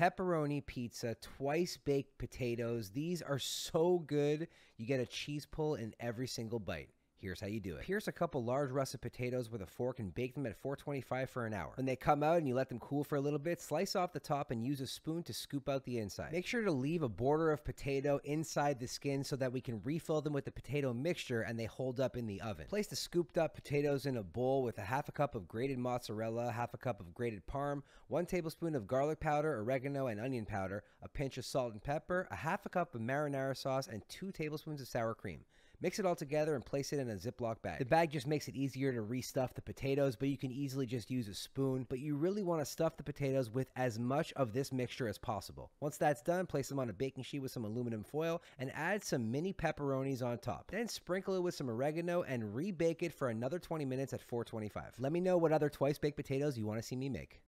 pepperoni pizza, twice baked potatoes. These are so good. You get a cheese pull in every single bite. Here's how you do it. Pierce a couple large russet potatoes with a fork and bake them at 425 for an hour. When they come out and you let them cool for a little bit, slice off the top and use a spoon to scoop out the inside. Make sure to leave a border of potato inside the skin so that we can refill them with the potato mixture and they hold up in the oven. Place the scooped up potatoes in a bowl with a half a cup of grated mozzarella, half a cup of grated parm, one tablespoon of garlic powder, oregano, and onion powder, a pinch of salt and pepper, a half a cup of marinara sauce, and two tablespoons of sour cream. Mix it all together and place it in a Ziploc bag. The bag just makes it easier to restuff the potatoes, but you can easily just use a spoon. But you really want to stuff the potatoes with as much of this mixture as possible. Once that's done, place them on a baking sheet with some aluminum foil and add some mini pepperonis on top. Then sprinkle it with some oregano and rebake it for another 20 minutes at 425. Let me know what other twice baked potatoes you want to see me make.